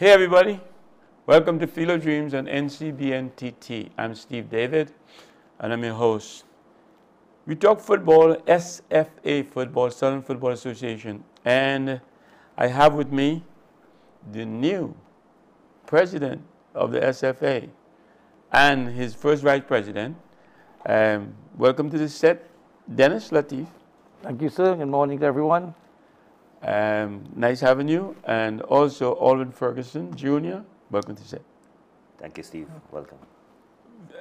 Hey everybody, welcome to Field of Dreams on NCBNTT. I'm Steve David and I'm your host. We talk football, SFA football, Southern Football Association, and I have with me the new president of the SFA and his first vice president. Um, welcome to the set, Denis Latiff. Thank you, sir. Good morning to everyone. Um, nice having you. And also Alvin Ferguson Jr., welcome to the set. Thank you, Steve. Welcome.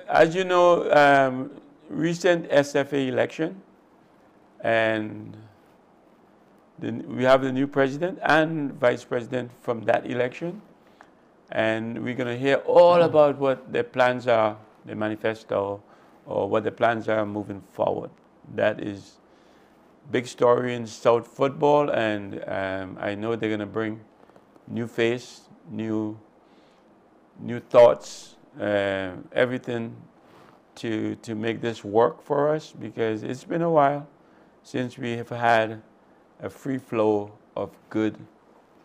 As you know, um, recent SFA election, and the, we have the new president and vice president from that election. And we're going to hear all about what their plans are, the manifesto, or what the plans are moving forward. That is big story in South football, and um, I know they're going to bring new face, new, new thoughts, uh, everything to to make this work for us because it's been a while since we have had a free flow of good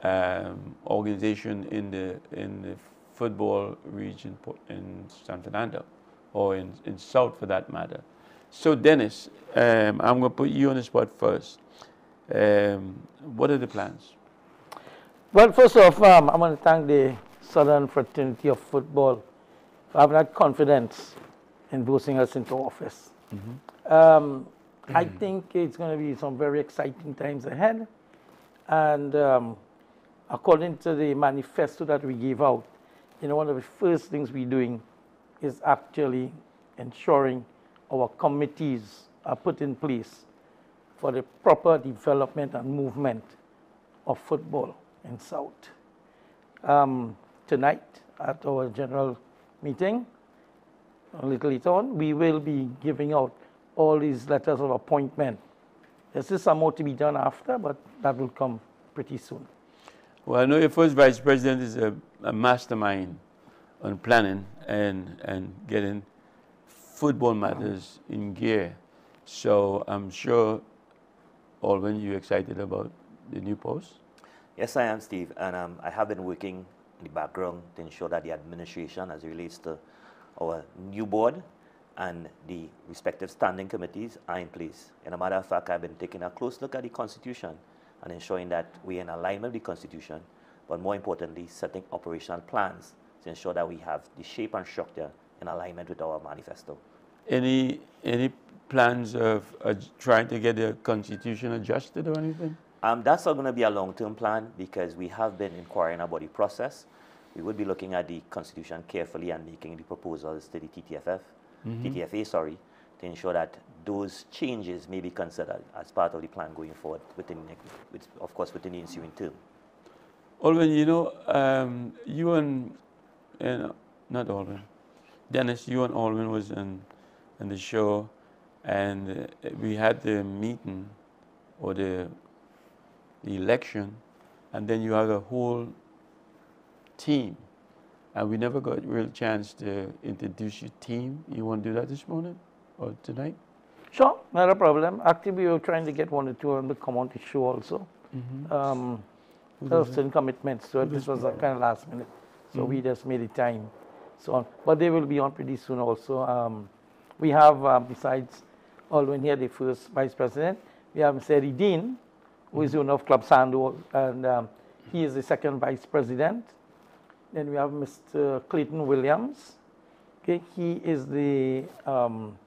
um, organization in the in the football region in San Fernando or in, in South for that matter. So Denis, um, I'm going to put you on the spot first. Um, what are the plans? Well, first off, um, I want to thank the Southern Fraternity of Football for having that confidence in boosting us into office. Mm-hmm. Um, I think it's going to be some very exciting times ahead. And um, according to the manifesto that we gave out, you know, one of the first things we're doing is actually ensuring our committees are put in place for the proper development and movement of football in South. Um, tonight at our general meeting, a little later on, we will be giving out all these letters of appointment. There's still some more to be done after, but that will come pretty soon. Well, I know your first vice president is a, a mastermind on planning and, and getting football matters in gear. So I'm sure, Alvin, you're excited about the new post? Yes, I am, Steve. And um, I have been working in the background to ensure that the administration, as it relates to our new board and the respective standing committees, are in place. And a matter of fact, I've been taking a close look at the Constitution and ensuring that we're in alignment with the Constitution, but more importantly, setting operational plans to ensure that we have the shape and structure in alignment with our manifesto. Any, any plans of uh, trying to get the constitution adjusted or anything? Um, that's not going to be a long-term plan because we have been inquiring about the process. We would be looking at the constitution carefully and making the proposals to the TTFF, mm -hmm. TTFA, sorry, to ensure that those changes may be considered as part of the plan going forward within, with, of course, within the ensuing term. Alvin, you know, um, you and, and not Alvin, Denis, you and Alvin was in, in the show, and uh, we had the meeting or the, the election, and then you had a whole team. And we never got a real chance to introduce your team. You want to do that this morning or tonight? Sure, not a problem. Actually, we were trying to get one or two on the come on the show also. Mm-hmm. Um, certain commitments, so this was a kind of last minute. So mm-hmm. we just made it time so on. But they will be on pretty soon also. Um, we have, uh, besides Aldwin here, the first vice president, we have Mr. Eddie Dean, who is the owner of Club Sando, and um, he is the second vice president. Then we have Mr. Clayton Williams. Okay, he is the um,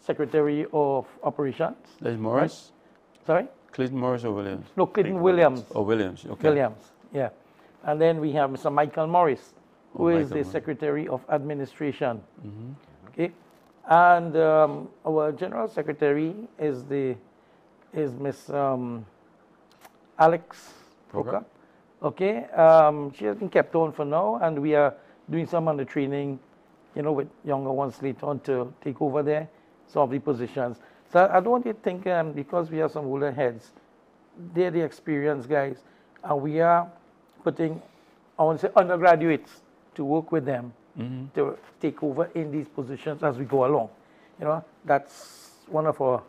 secretary of operations. That's Morris. Right? Sorry. Clayton Morris or Williams? No, Clayton, Clayton Williams. Oh, Williams. Okay. Williams. Yeah, and then we have Mr. Michael Morris who is the Secretary of Administration. Mm-hmm. Okay, and um, our General Secretary is the is Miss um, Alex Proka. Okay, um, she has been kept on for now, and we are doing some on the training, you know, with younger ones later on to take over there some of the positions. So I don't want you to think um, because we have some older heads, they're the experienced guys, and we are putting, I want to say, undergraduates to work with them mm-hmm. to take over in these positions as we go along. You know, that's one of our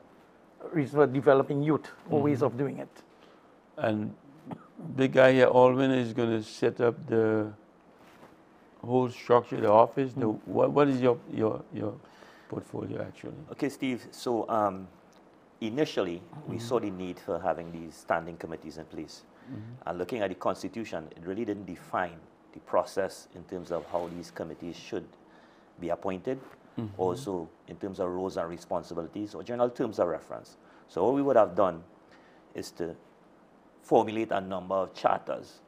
reasons for developing youth, or mm-hmm. ways of doing it. And the guy here, Alvin, is going to set up the whole structure, the office? The, what, what is your, your, your portfolio actually? Okay, Steve. So um, initially, we saw the need for having these standing committees in place. And looking at the Constitution, it really didn't define the process in terms of how these committees should be appointed, mm-hmm. also in terms of roles and responsibilities or general terms of reference. So what we would have done is to formulate a number of charters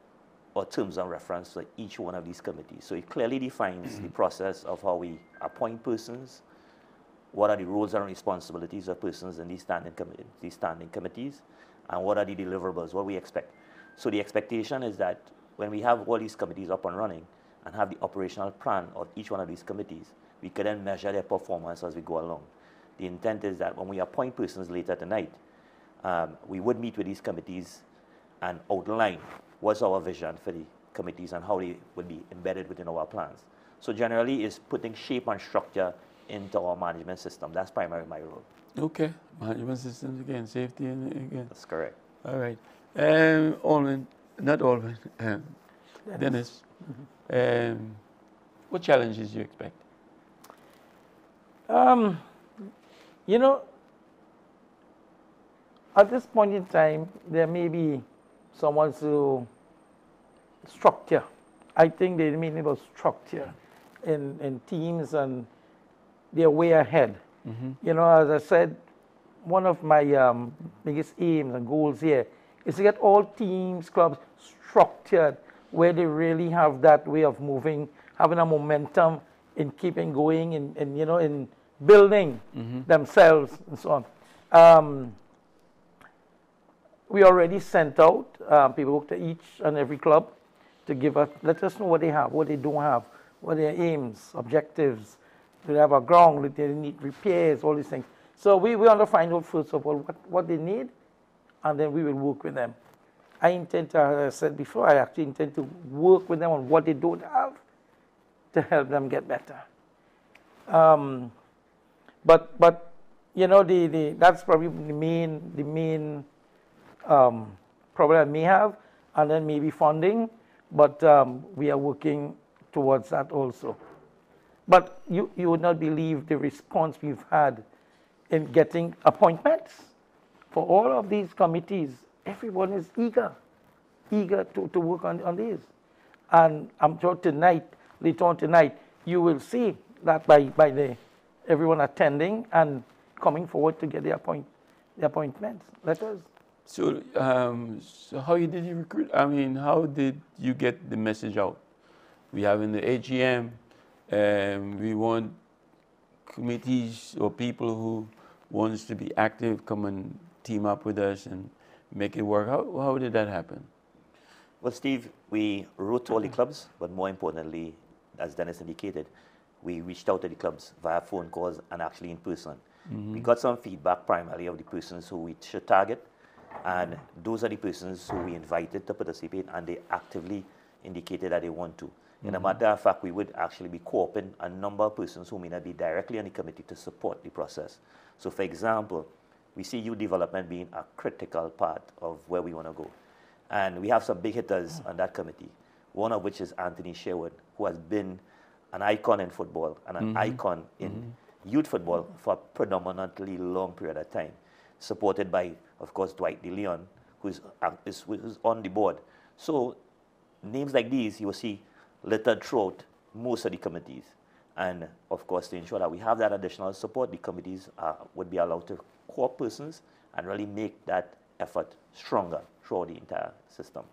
or terms of reference for each one of these committees. So it clearly defines the mm-hmm. process of how we appoint persons, what are the roles and responsibilities of persons in these standing, these standing committees, and what are the deliverables, what we expect. So the expectation is that when we have all these committees up and running and have the operational plan of each one of these committees, we can then measure their performance as we go along. The intent is that when we appoint persons later tonight, um, we would meet with these committees and outline what's our vision for the committees and how they would be embedded within our plans. So generally, it's putting shape and structure into our management system. That's primarily my role. Okay, management systems again, safety and again. That's correct. All right. Um, Alvin, not Alvin, um, Denis. Um, what challenges do you expect? Um, you know, at this point in time, there may be someone to structure. I think they may need a structure in, in teams and they're way ahead. You know, as I said, one of my um, biggest aims and goals here is to get all teams, clubs structured where they really have that way of moving, having a momentum in keeping going and, and you know, in building themselves and so on. Um, we already sent out um, people to each and every club to give us, let us know what they have, what they don't have, what their aims, objectives. Do they have a ground? Do they need repairs? All these things. So we, we want to find out first of all what, what they need, and then we will work with them. I intend to, as I said before, I actually intend to work with them on what they don't have to help them get better. Um, but but you know the, the that's probably the main the main um, problem I may have, and then maybe funding. But um, we are working towards that also. But you, you would not believe the response we've had in getting appointments for all of these committees. Everyone is eager, eager to, to work on, on these. And I'm sure tonight, later on tonight, you will see that by, by the, everyone attending and coming forward to get the, appoint, the appointments, letters. So, um, so how did you recruit? I mean, how did you get the message out? We have in the AGM, um, we want committees or people who wants to be active come and team up with us and make it work. How, how did that happen? Well, Steve, we wrote to all the clubs, but more importantly, as Denis indicated, we reached out to the clubs via phone calls and actually in person. Mm-hmm. We got some feedback primarily of the persons who we should target, and those are the persons who we invited to participate, and they actively indicated that they want to. In a mm-hmm. matter of fact, we would actually be co-oping a number of persons who may not be directly on the committee to support the process. So, for example, we see youth development being a critical part of where we want to go. And we have some big hitters on that committee, one of which is Anthony Sherwood, who has been an icon in football and an icon in youth football for a predominantly long period of time, supported by, of course, Dwight DeLeon, who's, uh, is, who's on the board. So names like these you will see littered throughout most of the committees. And of course, to ensure that we have that additional support, the committees uh, would be allowed to co-op persons and really make that effort stronger throughout the entire system.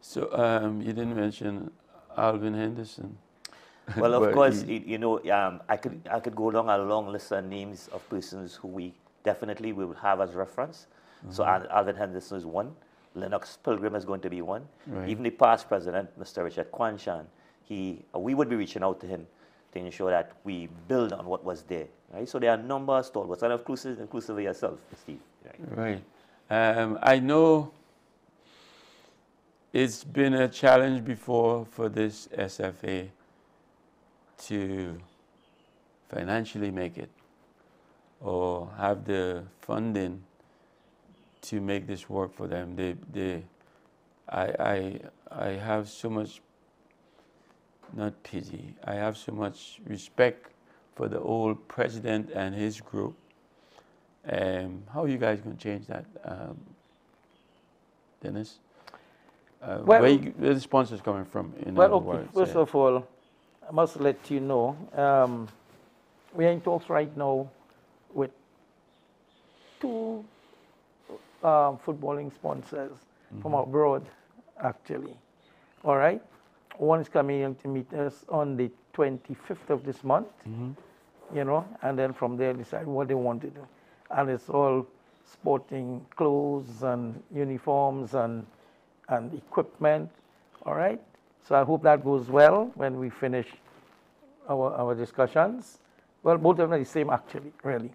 So um, you didn't mention Alvin Henderson. Well, of course, he- you know, um, I could I could go along a long list of names of persons who we definitely will have as reference. So Mm-hmm. Al- Alvin Henderson is one. Lennox Pilgrim is going to be one. Right. Even the past president, Mr. Richard Kwanshan, he uh, we would be reaching out to him to ensure that we build on what was there. Right. So there are a number of stalwarts, and inclusive inclusive of yourself, Steve. Right. Right. Um, I know it's been a challenge before for this SFA to financially make it or have the funding to make this work for them. They, they, I, I, I have so much not pity. I have so much respect for the old president and his group. Um, how are you guys going to change that, um, Denis? Uh, Well- where, you, where the sponsors coming from? In Well, okay, words, first yeah. of all, I must let you know, um, we are in talks right now with two um, footballing sponsors from abroad, actually. All right? One is coming in to meet us on the 25th of this month, you know, and then from there decide what they want to do. And it's all sporting clothes and uniforms and, and equipment, all right? So I hope that goes well when we finish our, our discussions. Well, both of them are the same actually, really.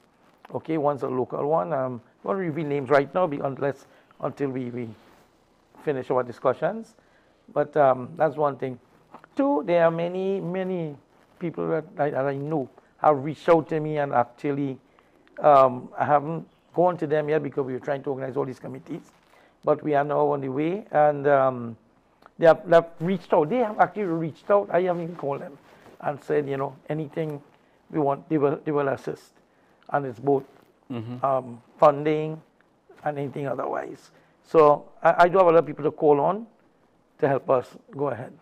Okay, one's a local one. Um, I won't reveal names right now be- unless until we, we finish our discussions. But um, that's one thing. Two, there are many, many people that I, that I know have reached out to me and actually, um, I haven't gone to them yet because we were trying to organize all these committees. But we are now on the way and um, they have, they have reached out. They have actually reached out. I haven't even called them and said, you know, anything we want, they will, they will assist. And it's both um, funding and anything otherwise. So I, I do have a lot of people to call on to help us go ahead.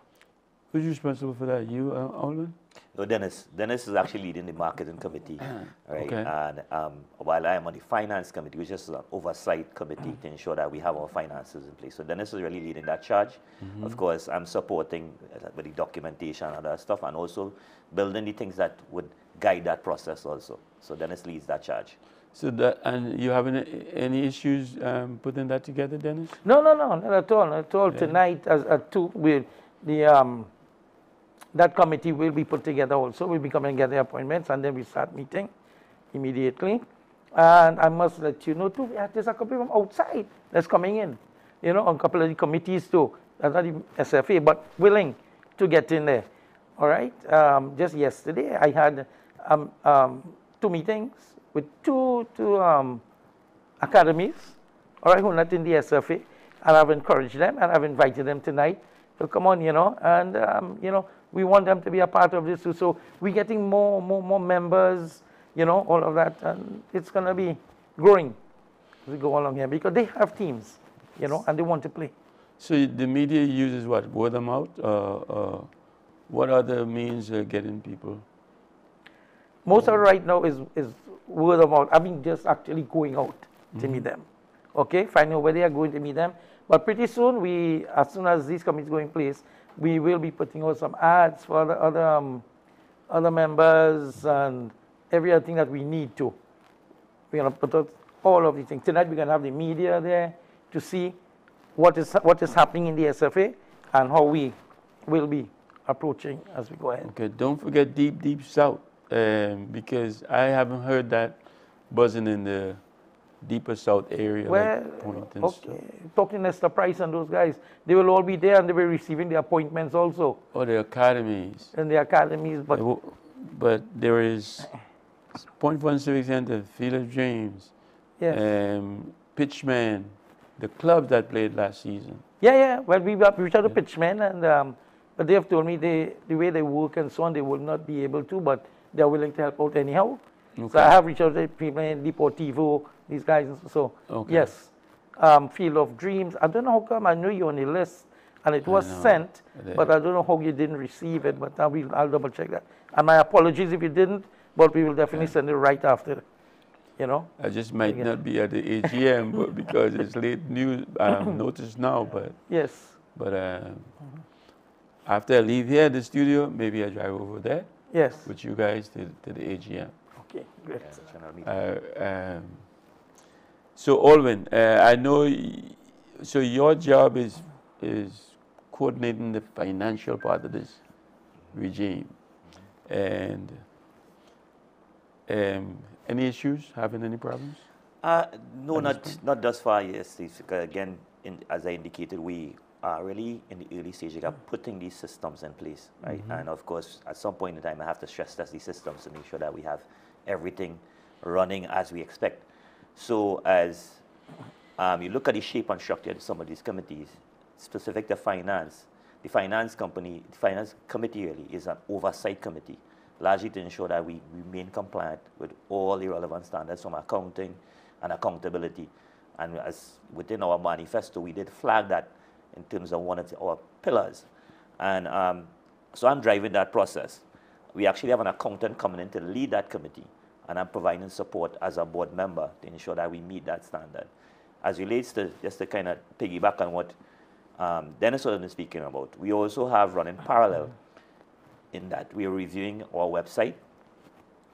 Who's responsible for that? You, uh, Alvin? No, Denis. Denis is actually leading the marketing committee, right? Okay. And um, while I am on the finance committee, which is an oversight committee to ensure that we have our finances in place. So Denis is really leading that charge. Of course, I'm supporting uh, with the documentation and other stuff, and also building the things that would guide that process also. So Denis leads that charge. So that, and you having any issues um, putting that together, Denis? No, no, no, not at all. Not at all. Tonight, as at two, we the um, that committee will be put together also. We'll be coming and get the appointments, and then we start meeting immediately. And I must let you know too, yeah, there's a couple from outside that's coming in. You know, a couple of the committees too. That's not the SFA, but willing to get in there. All right. Um, just yesterday, I had um, um, two meetings with two two um, academies, all right, who are not in the SFA, and I've encouraged them and I've invited them tonight to come on, you know, and um, you know, we want them to be a part of this too. So we're getting more, more, more members, you know, all of that, and it's gonna be growing as we go along here because they have teams, you know, and they want to play. So the media uses what? Word of mouth? Uh, uh, what other means of getting people? Most of it right now is, is word of mouth. I mean, just actually going out to meet them. Okay, finding out where they are going to meet them. But pretty soon, we, as soon as these committees go in place, we will be putting out some ads for other, other, um, other members and every other thing that we need to. We're going to put out all of these things. Tonight, we're going to have the media there to see what is, what is happening in the SFA and how we will be approaching as we go ahead. Okay, don't forget Deep Deep South, um, because I haven't heard that buzzing in the deeper South area, Well, like Point and okay. stuff. Talking to Esther Price and those guys, they will all be there and they will be receiving the appointments also Or the academies. in the academies. But But there is Point Fortin Civic Center, Field of Dreams, yes, um, Pitchman, the club that played last season. yeah, yeah. Well, we we reached out to pitchmen and um, but they have told me they the way they work and so on, they will not be able to, but they are willing to help out anyhow. So I have reached out to people in Deportivo, these guys. So Okay. yes, um, Field of Dreams. I don't know how come I knew you on the list and it was sent, but I don't know how you didn't receive it. But I will, I'll double check that. And my apologies if you didn't, but we will definitely send it right after. You know. I just might Again. not be at the AGM, but because it's late news, um, noticed now. But Yes. but um, after I leave here, the studio, maybe I drive over there Yes. with you guys to, to the AGM. Okay. Great. Yeah. Uh, um, so Aldwin, uh, I know. y- So your job is is coordinating the financial part of this regime, and um, any issues? Having any problems? Uh, no, not not thus far. Yes, Again, in, as I indicated, we are really in the early stage of putting these systems in place, right? And of course, at some point in time, I have to stress test these systems to make sure that we have everything running as we expect. So as um, you look at the shape and structure of some of these committees, specific to finance, the finance company, the finance committee really is an oversight committee, largely to ensure that we remain compliant with all the relevant standards from accounting and accountability. And as within our manifesto, we did flag that in terms of one of our pillars. And um, so I'm driving that process. We actually have an accountant coming in to lead that committee, and I'm providing support as a board member to ensure that we meet that standard. As relates to just to kind of piggyback on what um, Denis was speaking about, we also have running parallel in that we are reviewing our website,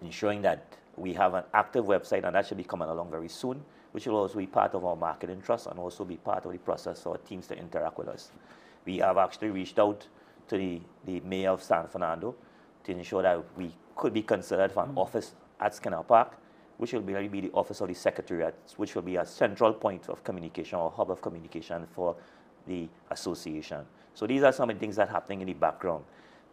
ensuring that we have an active website, and that should be coming along very soon, which will also be part of our marketing trust and also be part of the process for teams to interact with us. We have actually reached out to the, the mayor of San Fernando to ensure that we could be considered for an mm. office at Skinner Park, which will be, be the office of the secretariat, which will be a central point of communication or hub of communication for the association. So these are some of the things that are happening in the background.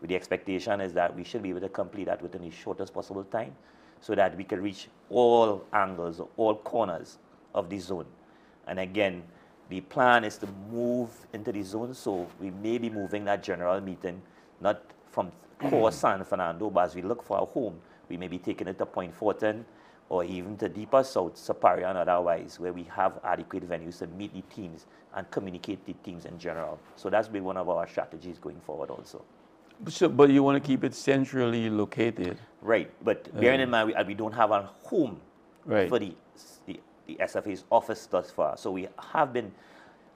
With the expectation is that we should be able to complete that within the shortest possible time so that we can reach all angles, all corners of the zone. And again, the plan is to move into the zone, so we may be moving that general meeting, not from core San Fernando, but as we look for a home, we may be taking it to Point Fortin or even to deeper south, Siparia and otherwise, where we have adequate venues to meet the teams and communicate the teams in general. So that's been one of our strategies going forward also. So, but you want to keep it centrally located. Right, but bearing in uh, mind we, uh, we don't have a home Right. for the, the, the SFA's office thus far. So we have been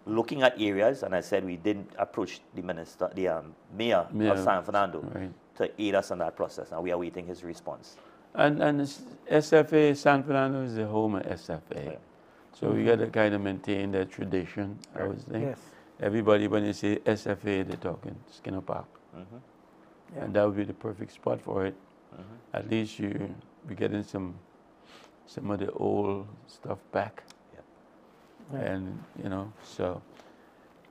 looking at areas, and I said we didn't approach the minister, the um, mayor, Mayor, of San Fernando right. to aid us in that process, and we are waiting his response. And, and SFA, San Fernando is the home of SFA. Right. So we got to kind of maintain that tradition, I would think. Yes. Everybody, when they say SFA, they're talking Skinner Park. Mhm. Yeah. And that would be the perfect spot for it. Mhm. At least you be getting some some of the old stuff back. Yeah. And you know, so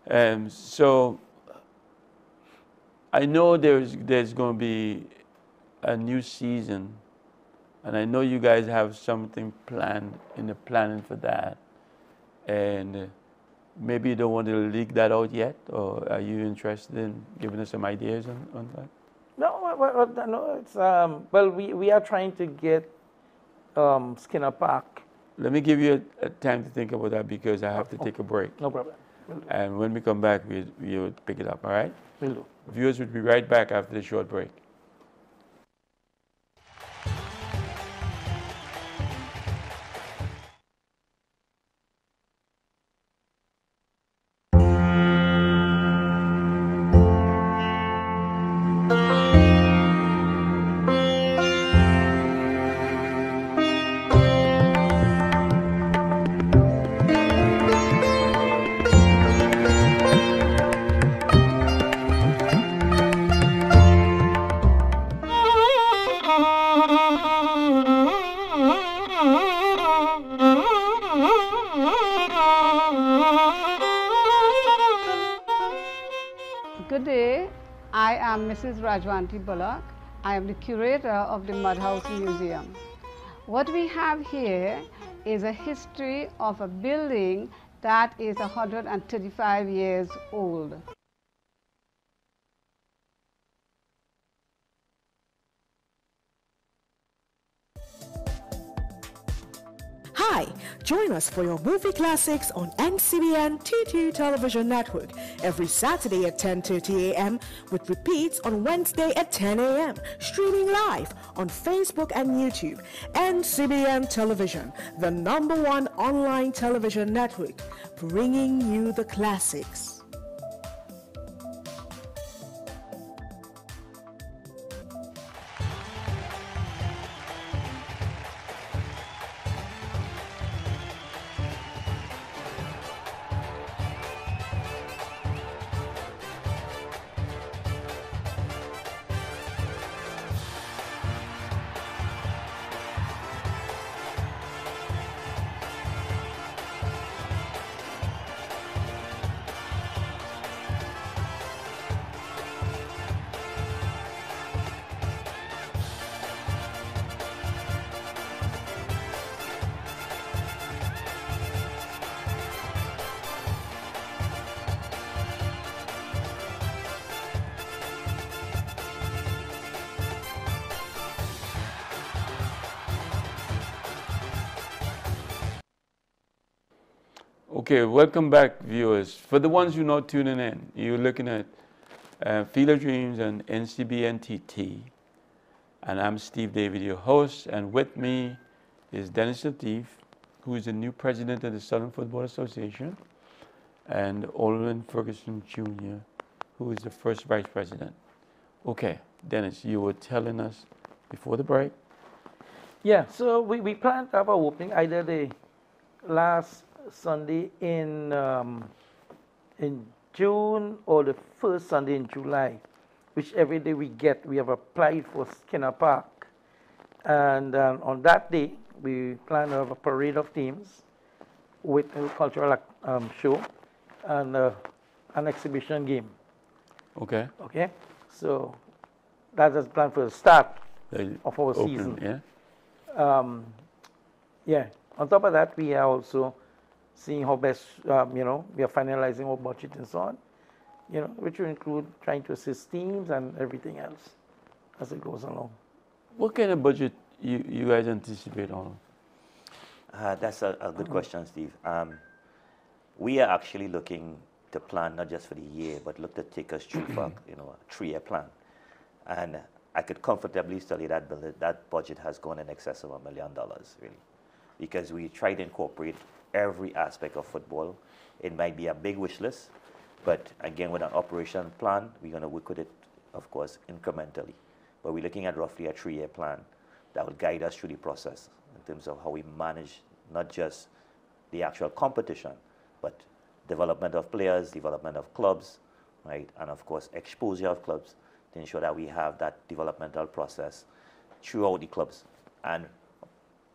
um, so I know there's there's going to be a new season, and I know you guys have something planned in the planning for that, and maybe you don't want to leak that out yet, or are you interested in giving us some ideas on, on that? No, well, no, it's, um, well, we, we are trying to get um, Skinner Park. Let me give you a, a time to think about that because I have to take a break. No problem. And when we come back, we, we will pick it up, all right? Will do. Viewers will be right back after the short break. Rajwanti Bullock. I am the curator of the Mudhouse Museum. What we have here is a history of a building that is 135 years old. Hi, join us for your movie classics on NCBN TT Television Network every Saturday at 10:30 a.m. with repeats on Wednesday at 10 a.m. Streaming live on Facebook and YouTube. NCBN Television, the number one online television network, bringing you the classics. Okay, welcome back, viewers. For the ones who are not tuning in, you're looking at uh, Field of Dreams and NCBNTT. And I'm Steve David, your host, and with me is Denis Latiff, who is the new president of the Southern Football Association, and Aldwin Ferguson Jr., who is the first vice president. Okay, Denis, you were telling us before the break. Yeah, so we, we plan to have our opening either the last Sunday in um, in June or the first Sunday in July, which every day we get. We have applied for Skinner Park, and um, on that day we plan to have a parade of teams with a cultural um, show and uh, an exhibition game. Okay. Okay, so that is planned for the start The of our open, season. Yeah. Um, yeah. On top of that, we are also seeing how best, um, you know, we are finalizing our budget and so on, you know, which will include trying to assist teams and everything else as it goes along. What kind of budget you, you guys anticipate on? Uh, that's a, a good question, Steve. Um, we are actually looking to plan not just for the year, but look to take us through for you know a three-year plan. And I could comfortably tell you that that budget has gone in excess of a million dollars, really, because we try to incorporate every aspect of football. It might be a big wish list, but again, with an operation plan, we're going to work with it, of course, incrementally. But we're looking at roughly a three-year plan that will guide us through the process in terms of how we manage not just the actual competition, but development of players, development of clubs, right, and of course exposure of clubs to ensure that we have that developmental process throughout the clubs and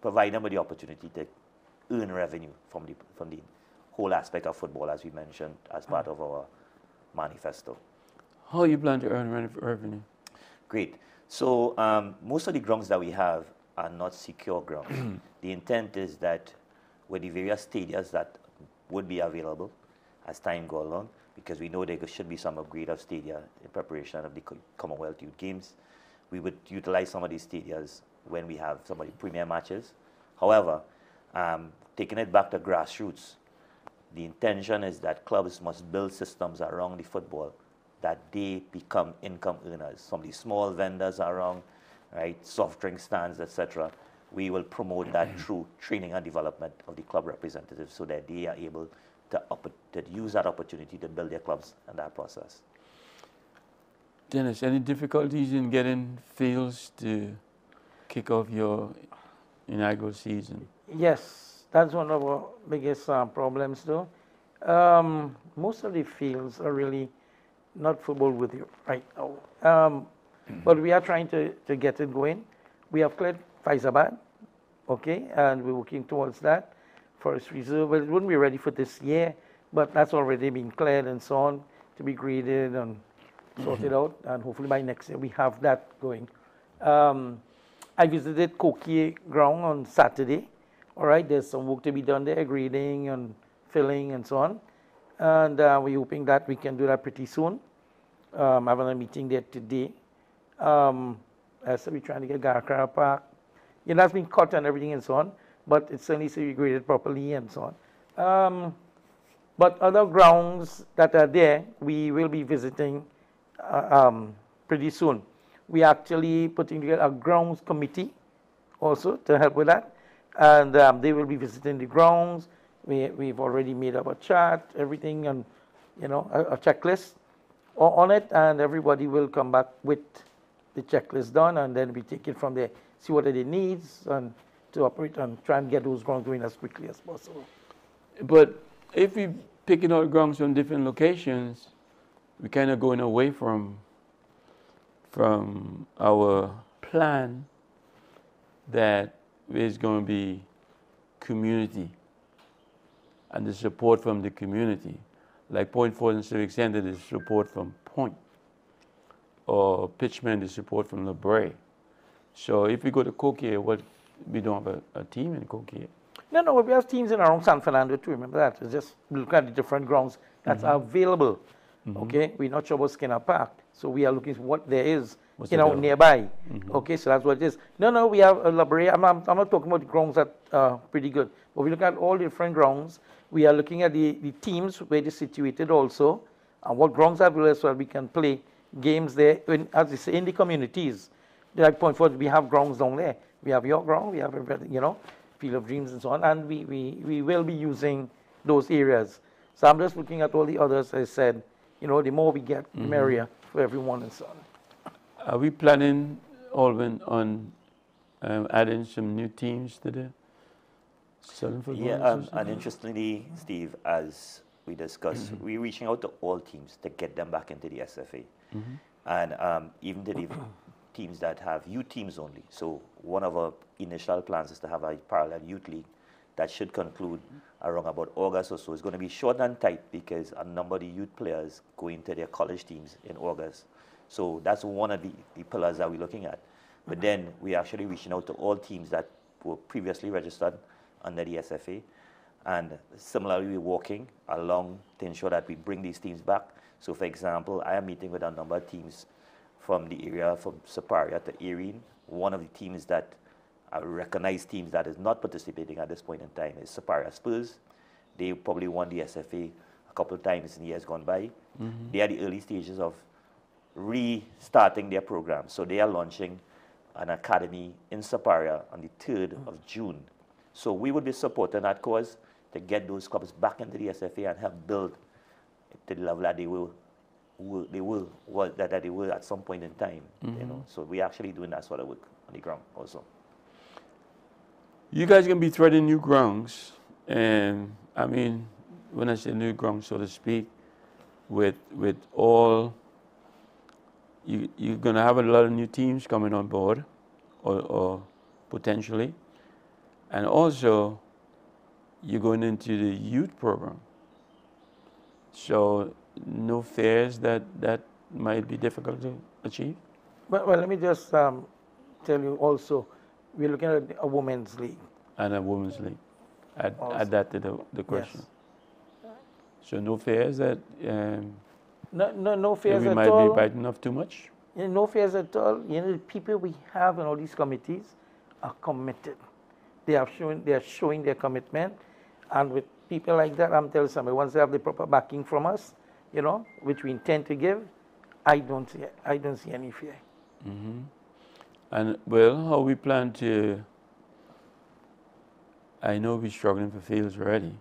provide them with the opportunity to earn revenue from the from the whole aspect of football, as we mentioned, as part of our manifesto. How you plan to earn revenue? Great. So um, most of the grounds that we have are not secure grounds. the intent is that with the various stadiums that would be available as time go along, because we know there should be some upgrade of stadia in preparation of the Commonwealth Youth Games, we would utilize some of these stadiums when we have some of the premier matches. However, um, taking it back to grassroots, the intention is that clubs must build systems around the football that they become income earners. Some of the small vendors around, right, soft drink stands, etc. We will promote that through training and development of the club representatives so that they are able to, to use that opportunity to build their clubs in that process. Denis, any difficulties in getting fields to kick off your inaugural season? Yes, that's one of our biggest uh, problems, though. Um, most of the fields are really not football with you right now. Um, but we are trying to, to get it going. We have cleared Fyzabad, okay, and we're working towards that. Forest Reserve, but it wouldn't be ready for this year, but that's already been cleared and so on to be graded and sorted out, and hopefully by next year we have that going. Um, I visited Kokie ground on Saturday. All right, there's some work to be done there, grading and filling and so on. And uh, we're hoping that we can do that pretty soon. Um, having a meeting there today. Um, I said we're trying to get Guaracara Park. You know, that's been cut and everything and so on, but it's certainly be graded properly and so on. Um, but other grounds that are there, we will be visiting uh, um, pretty soon. We're actually putting together a grounds committee also to help with that, and um, they will be visiting the grounds. We, we've already made up a chart, everything, and you know a, a checklist on it, and everybody will come back with the checklist done, and then we take it from there, see what are the needs, and to operate and try and get those grounds going as quickly as possible. But if we picking out grounds from different locations, we kind of going away from from our plan that is going to be community and the support from the community. Like Point Fortin Civic Center, the support from Point, or Pitchman, the support from La Brea. So if we go to Coquille, what we don't have a, a team in Coquille. No, no, we have teams in around San Fernando too. Remember that? It's just look at the different grounds that's mm-hmm. available. Mm-hmm. Okay, we're not sure about Skinner Park, so we are looking what there is Most you know, the- nearby. Okay, so that's what it is. No, no, we have a library. I'm, I'm, I'm not talking about the grounds that are pretty good, but we look at all the different grounds. We are looking at the, the teams where they're situated also, and what grounds are available so that we can play games there. In, as you say, in the communities, like Point Fortin, we have grounds down there. We have your ground, we have everything, you know, Field of Dreams and so on, and we, we, we will be using those areas. So I'm just looking at all the others. I said, you know, the more we get, the merrier for everyone and so on. Are we planning, Alvin, on um, adding some new teams to the Southern Football Yeah, um, and interestingly, Steve, as we discussed, Mm-hmm. we're reaching out to all teams to get them back into the SFA. Mm-hmm. And um, even to the teams that have youth teams only. So one of our initial plans is to have a parallel youth league that should conclude around about August or so. It's going to be short and tight because a number of the youth players go into their college teams in August. So that's one of the, the pillars that we're looking at. But then we're actually reaching out to all teams that were previously registered under the SFA. And similarly, we're working along to ensure that we bring these teams back. So, for example, I am meeting with a number of teams from the area, from Siparia to Erin. One of the teams that are recognized teams that is not participating at this point in time is Siparia Spurs. They probably won the SFA a couple of times in years gone by. Mm-hmm. They are the early stages of restarting their program. So they are launching an academy in Siparia on the 3rd mm. of June. So we would be supporting that cause to get those clubs back into the SFA and help build to the level that they will, will they will that, that they will at some point in time. You mm-hmm. know, so we're actually doing that sort of work on the ground also. You guys gonna be threading new grounds, and I mean, when I say new grounds, so to speak, with with all, you you're gonna have a lot of new teams coming on board, or, or potentially, and also, you're going into the youth program. So no fears that that might be difficult to achieve. Well, well let me just um, tell you also, we're looking at a women's league. and a women's league. Add, add that to the, the question. So no fears that um, No, no, no fears we at might all. be biting off too much. You know, no fears at all. You know, the people we have in all these committees are committed. They have shown, they are showing their commitment, and with people like that, I'm telling somebody, once they have the proper backing from us, you know, which we intend to give, I don't see, I don't see any fear. Mm-hmm. And well, how we plan to? I know we're struggling for fields already,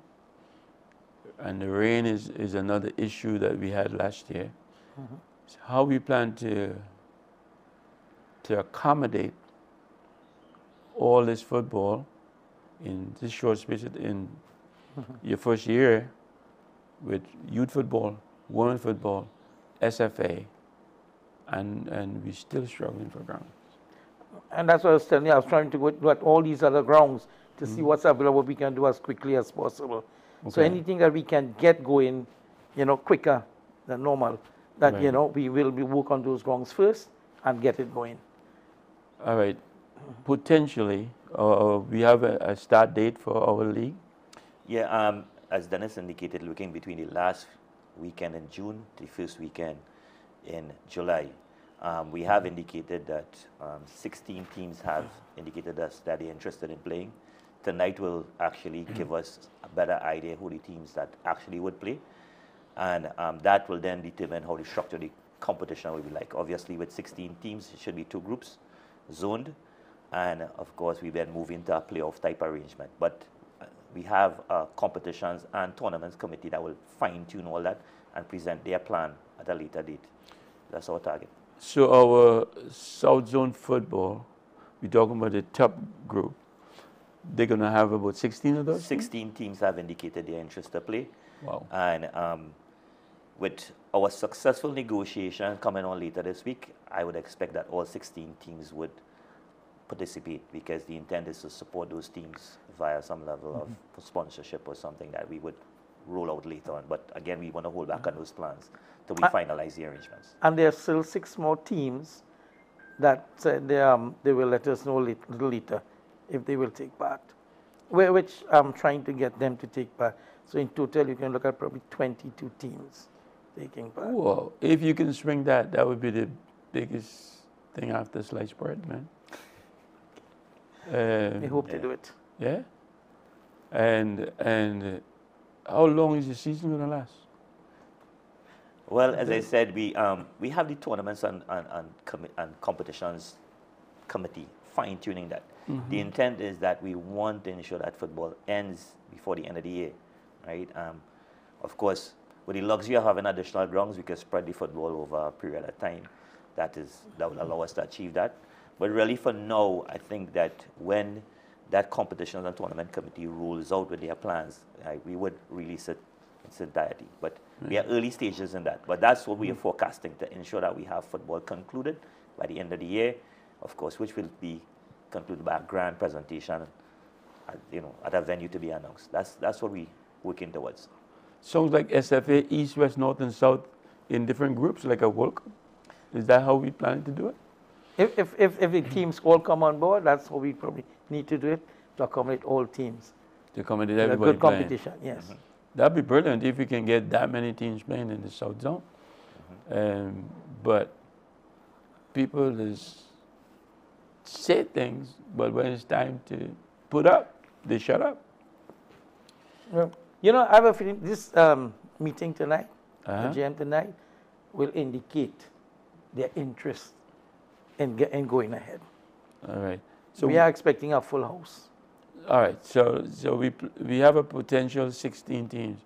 and the rain is, is another issue that we had last year. Mm-hmm. So how we plan to to accommodate all this football in this short space in mm-hmm. your first year with youth football, women football, SFA, and and we're still struggling for ground. And that's what I was telling you, I was trying to go to at all these other grounds to see mm-hmm. what's available, what we can do as quickly as possible. So anything that we can get going, you know, quicker than normal, that, you know, we will be work on those grounds first and get it going. All right, potentially, uh, we have a, a start date for our league. Yeah, um, as Denis indicated, looking between the last weekend in June to the first weekend in July. Um, we have indicated that um, 16 teams have indicated us that they're interested in playing. Tonight will actually give us a better idea who the teams that actually would play. And um, that will then determine how the structure of the competition will be like. Obviously, with 16 teams, it should be two groups zoned. And of course, we then move into a playoff type arrangement. But uh, we have a competitions and tournaments committee that will fine tune all that and present their plan at a later date. That's our target. So our South Zone football, we're talking about the top group. They're gonna have about 16 of those. 16 teams have indicated their interest to play. Wow. And um, with our successful negotiation coming on later this week, I would expect that all 16 teams would participate because the intent is to support those teams via some level of sponsorship or something that we would roll out later on. But again, we want to hold back on those plans till we Uh, finalize the arrangements. And there are still six more teams that said they, um, they will let us know lit- little later if they will take part, which I'm trying to get them to take part. So in total, you can look at probably 22 teams taking part. Whoa! If you can swing that, that would be the biggest thing after sliced bread, man. We Um, hope to yeah. do it. yeah. And and how long is the season gonna last? Well, as I said, we, um, we have the tournaments and, and, and, commi- and competitions committee fine tuning that. The intent is that we want to ensure that football ends before the end of the year, right? Um, of course, with the luxury of having additional grounds, we can spread the football over a period of time. That is that will allow us to achieve that. But really, for now, I think that when that competitions and tournament committee rules out with their plans, right, we would release it in its entirety. But we are early stages in that. But that's what we are forecasting to ensure that we have football concluded by the end of the year, of course, which will be concluded by a grand presentation, at, you know, at a venue to be announced. That's that's what we working towards. Sounds like SFA East, West, North, and South in different groups, like a World Cup. Is that how we plan to do it? If, if, if, if the teams all come on board, that's how we probably need to do it, to accommodate all teams. To accommodate everybody. A good playing. competition, yes. Mm-hmm. That'd be brilliant if we can get that many teams playing in the South Zone. Mm-hmm. Um, but people is say things, but when it's time to put up, they shut up. Well, You know, I have a feeling this um, meeting tonight, Uh-huh. the GM tonight, will indicate their interest in, in going ahead. All right. So we are expecting a full house. All right. So so we we have a potential 16 teams.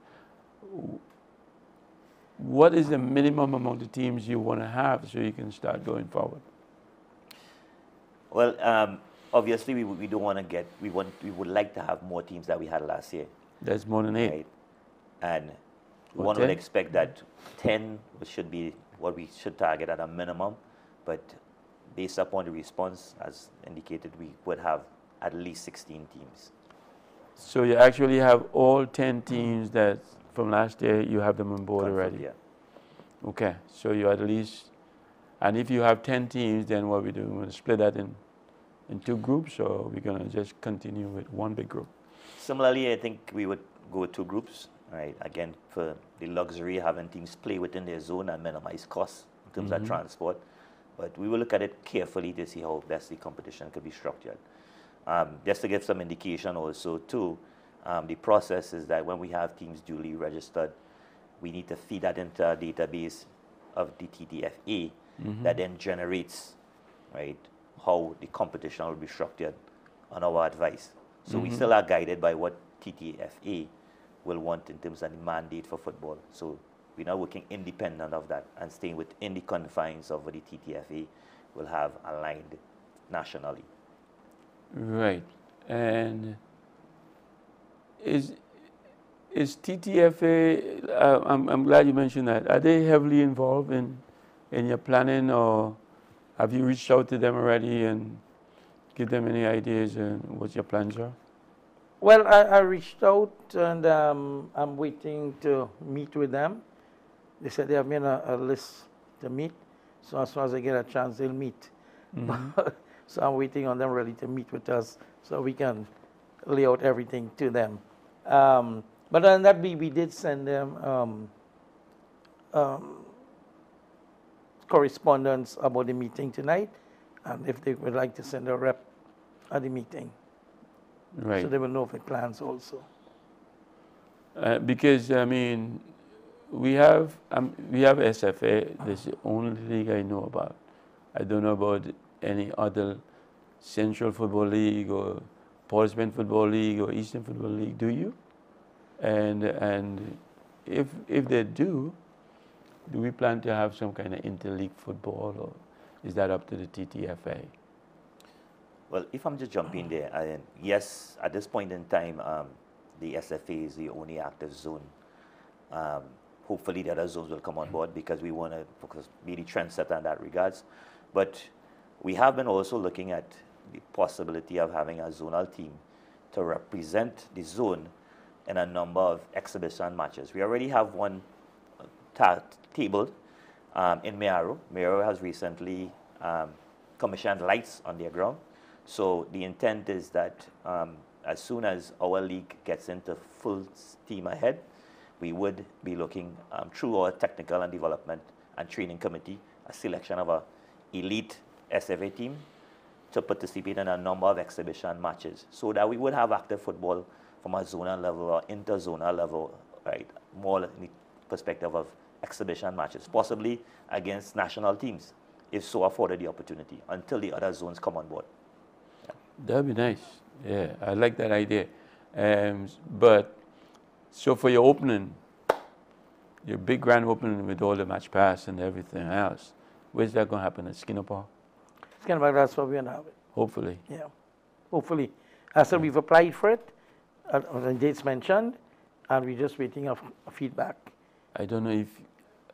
What is the minimum amount of teams you want to have so you can start going forward? Well, um, obviously, we, we don't want to get, we, want, we would like to have more teams that we had last year, That's more than eight. right? And Or one would expect that 10 should be what we should target at a minimum, but based upon the response, as indicated, we would have at least 16 teams. So you actually have all 10 teams that from last year you have them on board Confirmed, already. Yeah. Okay. So you at least, and if you have 10 teams, then what we do? We're going to split that in in two groups, or we're going to just continue with one big group. Similarly, I think we would go with two groups, right? Again, for the luxury of having teams play within their zone and minimize costs in terms of transport. But we will look at it carefully to see how best the competition could be structured. Um, just to give some indication also too, um, the process is that when we have teams duly registered, we need to feed that into a database of the TTFA that then generates, right, how the competition will be structured on our advice. So we still are guided by what TTFA will want in terms of the mandate for football. So we're not working independent of that and staying within the confines of what the TTFA will have aligned nationally. Right. And is is TTFA? Uh, I'm I'm glad you mentioned that. Are they heavily involved in in your planning, or have you reached out to them already and give them any ideas and what your plans are? Well, I, I reached out and um, I'm waiting to meet with them. They said they have made a, a list to meet. So as soon as I get a chance, they'll meet. so I'm waiting on them really to meet with us so we can lay out everything to them. Um, but than that, we, we did send them um, um, correspondence about the meeting tonight and if they would like to send a rep at the meeting. Right. So they will know of the plans also. Uh, because I mean, we have um, we have SFA. That's the only league I know about. I don't know about any other Central Football League or Portsmouth Football League or Eastern Football League. Do you? And and if if they do, do we plan to have some kind of interleague football, or is that up to the TTFA? Well, if I'm just jumping there, uh, yes, at this point in time, um, the SFA is the only active zone. Um, hopefully, the other zones will come on board because we want to focus, be the trendsetter in that regards. But we have been also looking at the possibility of having a zonal team to represent the zone in a number of exhibition matches. We already have one tabled um, in Mayaro. Mayaro has recently um, commissioned lights on their ground. So the intent is that um, as soon as our league gets into full steam ahead, we would be looking um, through our technical and development and training committee a selection of a elite SFA team to participate in a number of exhibition matches so that we would have active football from a zonal level or interzonal level, right? More in the perspective of exhibition matches, possibly against national teams, if so afforded the opportunity, until the other zones come on board. That'd be nice. Yeah, I like that idea. Um, but so for your opening, your big grand opening with all the match pass and everything else, where's that going to happen at Skinner Park? Skinner Park, that's where we're going to have it. Hopefully. Yeah, hopefully. I said we've applied for it, uh, the dates mentioned, and we're just waiting of feedback. I don't know if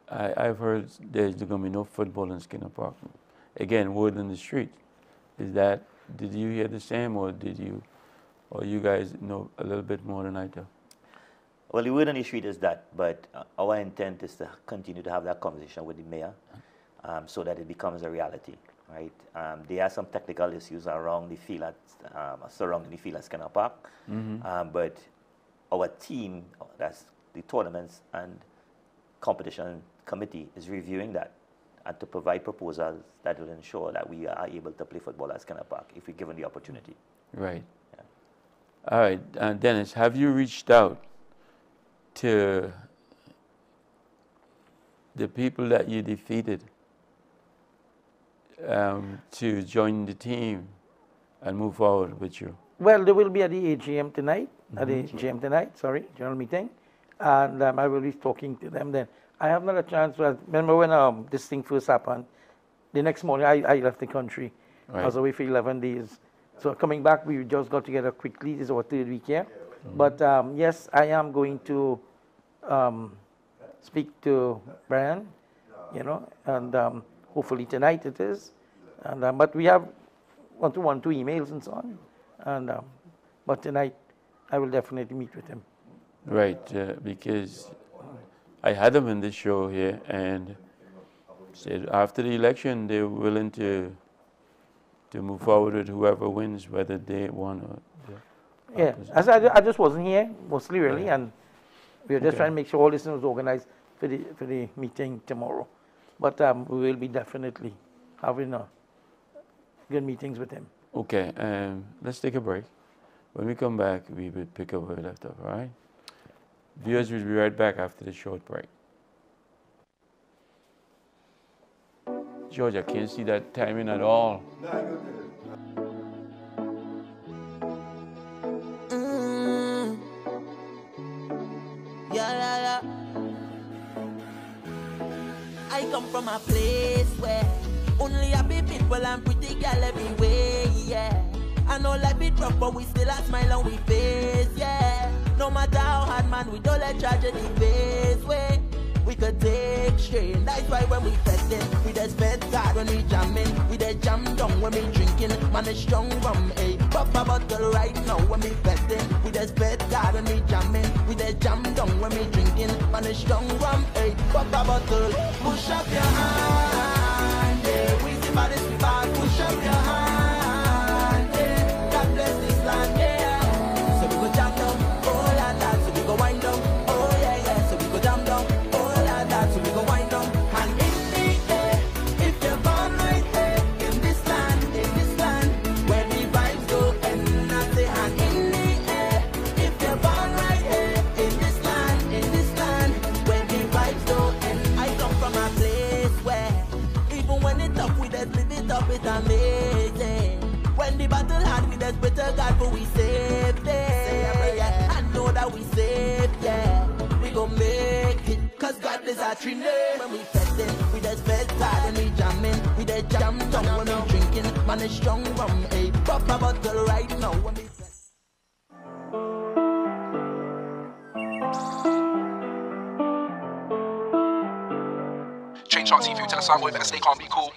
I, I've heard there's going to be no football in Skinner Park. Again, word in the street. Is that did you hear the same, or did you, or you guys know a little bit more than I do? Well, the word on the street is that, but uh, our intent is to continue to have that conversation with the mayor um, so that it becomes a reality, right? Um, there are some technical issues around the field at, um, surrounding the field at Skinner Park, um, but our team, that's the tournaments and competition committee, is reviewing that and to provide proposals that will ensure that we are able to play football at Skinner Park if we're given the opportunity. Right. All right, uh, Denis, have you reached out to the people that you defeated um, to join the team and move forward with you? Well, they will be at the AGM tonight, at the AGM tonight, sorry, general meeting, and um, I will be talking to them then. I have not a chance, to, remember when um, this thing first happened, the next morning I, I left the country. I was away for 11 days. So coming back, we just got together quickly. This is our third week here. But um, yes, I am going to um, speak to Brian, you know, and um, hopefully tonight it is. And, um, but we have one to one, two emails and so on. And, um, but tonight I will definitely meet with him. Right, uh, because I had them in this show here and said after the election they're willing to to move forward with whoever wins, whether they won or. Yeah, as I, I just wasn't here, mostly really, Right. and we were just Okay. trying to make sure all this was organized for the, for the meeting tomorrow. But um, we will be definitely having a good meetings with him. Okay, um, let's take a break. When we come back, we will pick up where we left off, all right? Viewers will be right back after the short break. George, I can't see that timing at all. Mm. Yeah. I come from a place where only happy people and pretty girl everywhere, yeah. I know life is rough, but we still a smile on we face, yeah. No matter how hard, man, we don't let tragedy face, way. We could take strain, that's why when we festin', we just bet God when we jammin', we just jam down when we drinking, man, it's strong rum, eh. Pop a bottle right now when we festin', we just bet God when we jammin', we just jam down when we drinking, man, it's strong rum, eh. Pop a bottle, push up your hand, yeah. We see bodies push up your hand, better God for we save them. Yeah, I know that we safe, yeah. We gon' make it, cause God is our tree name. When we festin', we just fed God when we jammin', we just jam down when we drinking. Man, it's strong rum, eh. Pop a bottle right now when we Change Talk TV to the song, boy, better stay calm, be cool.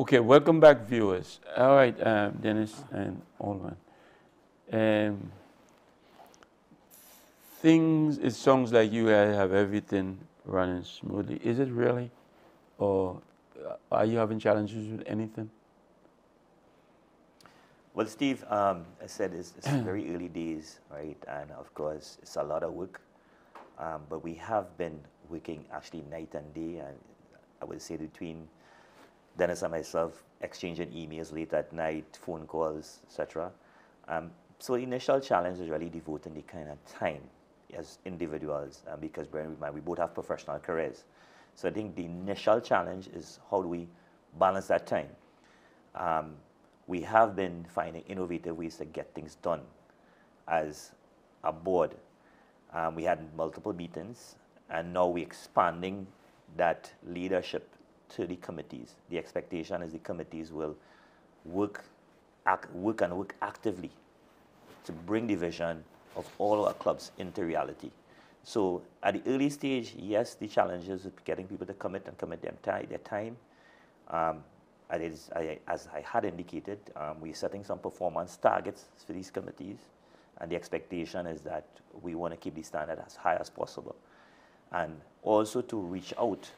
Okay, welcome back, viewers. All right, um, Denis and Allman. Um, things, it sounds like you have everything running smoothly. Is it really? Or uh, are you having challenges with anything? Well, Steve, um, I said it's, it's very early days, right? And of course, it's a lot of work. Um, but we have been working actually night and day, and I would say between Denis and myself, exchanging emails late at night, phone calls, etc. Um, so the initial challenge is really devoting the kind of time as individuals, um, because bear in mind, we both have professional careers. So I think the initial challenge is how do we balance that time? Um, we have been finding innovative ways to get things done as a board. Um, we had multiple meetings, and now we're expanding that leadership to the committees. The expectation is the committees will work, act, work and work actively to bring the vision of all our clubs into reality. So at the early stage, yes, the challenges of getting people to commit and commit them their time. Um, as, I, as I had indicated, um, we're setting some performance targets for these committees, and the expectation is that we want to keep the standard as high as possible. And also to reach out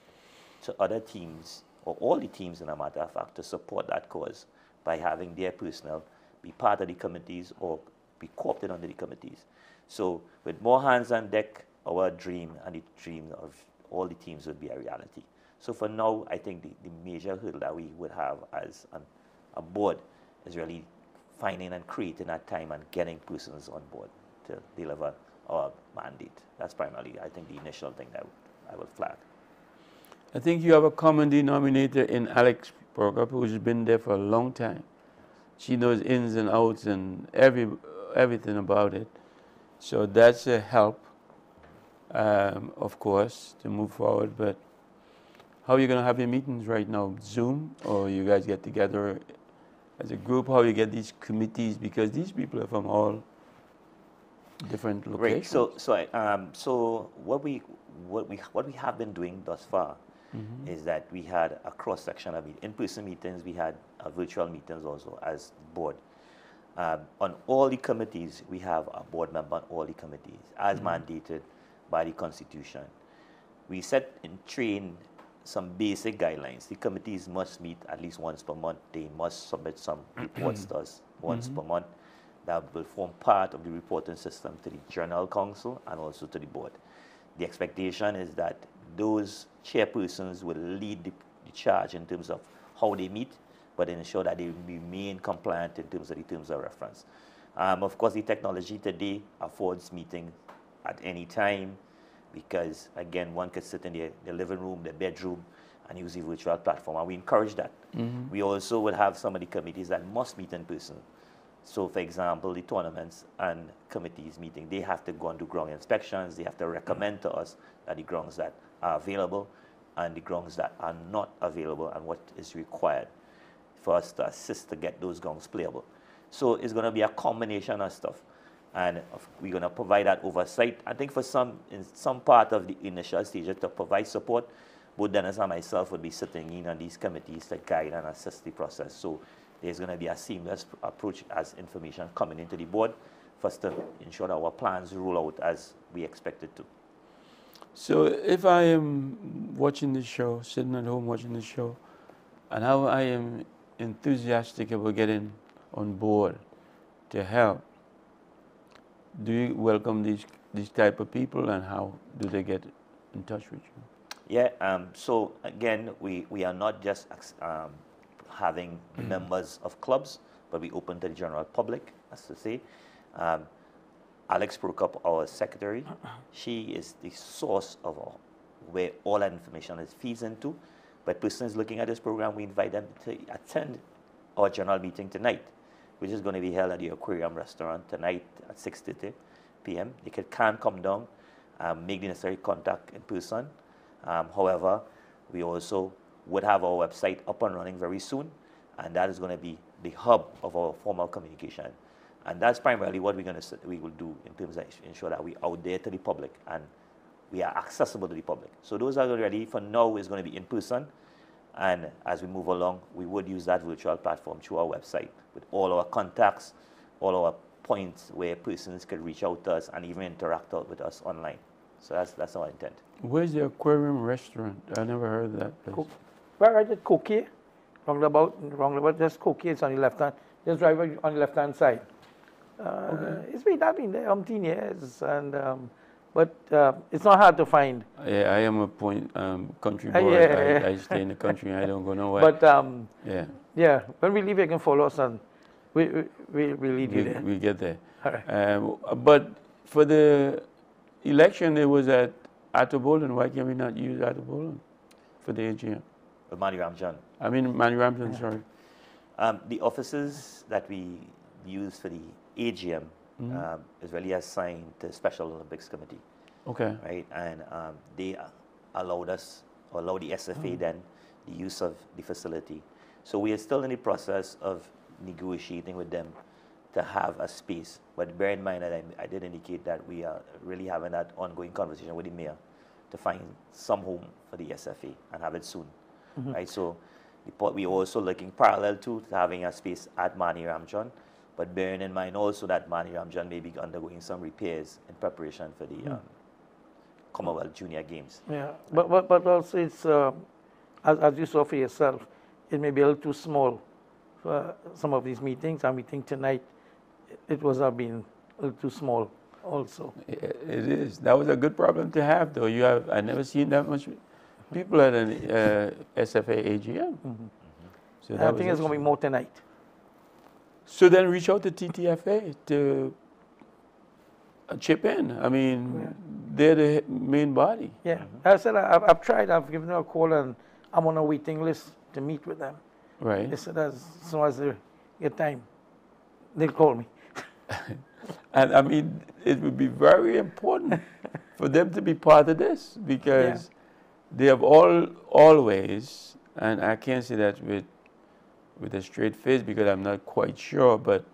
to other teams, or all the teams in a matter of fact, to support that cause by having their personnel be part of the committees or be co-opted under the committees. So with more hands on deck, our dream and the dream of all the teams would be a reality. So for now, I think the, the major hurdle that we would have as an, a board is really finding and creating that time and getting persons on board to deliver our mandate. That's primarily, I think, the initial thing that I will flag. I think you have a common denominator in Alex Prokop, who's been there for a long time. She knows ins and outs and every everything about it. So that's a help, um, of course, to move forward. But how are you going to have your meetings right now? Zoom, or you guys get together as a group? How you get these committees? Because these people are from all different locations. Right. So, so, I, um, so what we what we what we have been doing thus far mm-hmm. is that we had a cross section of in-person meetings. We had uh, virtual meetings also as board. Um, on all the committees, we have a board member on all the committees, as mm-hmm. mandated by the Constitution. We set and train some basic guidelines. The committees must meet at least once per month. They must submit some reports to us once mm-hmm. per month that will form part of the reporting system to the General Council and also to the board. The expectation is that those chairpersons will lead the, the charge in terms of how they meet, but ensure that they remain compliant in terms of the terms of reference. Um, of course, the technology today affords meeting at any time because, again, one could sit in the, the living room, the bedroom, and use the virtual platform, and we encourage that. Mm-hmm. We also will have some of the committees that must meet in person. So, for example, the tournaments and committees meeting, they have to go and do ground inspections. They have to recommend to us that the grounds that are available and the grounds that are not available and what is required for us to assist to get those grounds playable. So it's going to be a combination of stuff. And we're going to provide that oversight. I think for some, in some part of the initial stages to provide support, both Denis and myself would be sitting in on these committees to guide and assist the process. So there's going to be a seamless approach as information coming into the board us to ensure that our plans roll out as we expected to. So if I am watching the show, sitting at home watching the show, and how I am enthusiastic about getting on board to help, do you welcome these these type of people, and how do they get in touch with you? Yeah. Um, so again, we we are not just um, having mm. members of clubs, but we open to the general public, as to say. Um, Alex Prokop, our secretary, she is the source of all, where all that information is feeds into. But persons looking at this program, we invite them to attend our general meeting tonight, which is going to be held at the Aquarium Restaurant tonight at 6.30 p.m. They can, can come down, um, make the necessary contact in person. Um, however, we also would have our website up and running very soon, and that is going to be the hub of our formal communication. And that's primarily what we're going to we will do in terms of ensure that we're out there to the public and we are accessible to the public. So those are already for now is going to be in person, And as we move along, we would use that virtual platform through our website with all our contacts, all our points where persons could reach out to us and even interact out with us online. So that's, that's our intent. Where's the aquarium restaurant? I never heard of that place. Cool. Right, right at Cookie, roundabout, roundabout, just Cookie, it's on the left hand, just drive on the left hand side. Uh, It's been, I've been there umpteen years, and, um, but uh, it's not hard to find. Yeah, I am a point um, country Uh, boy. yeah. I, I stay in the country. I don't go nowhere. But um, yeah, yeah, when we leave, you can follow us, and we, we, we we lead you we, there. we get there. All right. Um, but for the election, it was at Ato Boldon. Why can we not use Ato Boldon for the AGM? With Mannie Ramjohn. I mean, Mannie Ramjohn, sorry. Um, the offices that we use for the AGM um, is really assigned to Special Olympics Committee, Okay. right? And um, they allowed us, or allowed the SFA then, the use of the facility. So we are still in the process of negotiating with them to have a space. But bear in mind that I, I did indicate that we are really having that ongoing conversation with the mayor to find some home for the SFA and have it soon, right? So we're also looking parallel to, to having a space at Mannie Ramjohn, but bearing in mind also that Mannie Ramjohn may be undergoing some repairs in preparation for the um, Commonwealth Junior Games. Yeah, but, but, but also it's, uh, as, as you saw for yourself, it may be a little too small for some of these meetings. Our meeting tonight, it was have been a little too small also. It is. That was a good problem to have, though. You have. I never seen that much people at an uh, SFA AGM. So And that I think it's going to be more tonight. So then reach out to TTFA to uh, chip in. I mean, they're the main body. Yeah, I said I, I've, I've tried. I've given them a call, and I'm on a waiting list to meet with them. Right. They said as soon as they get time, they'll call me. And I mean, it would be very important for them to be part of this because they have all always, and I can't say that with with a straight face because I'm not quite sure, but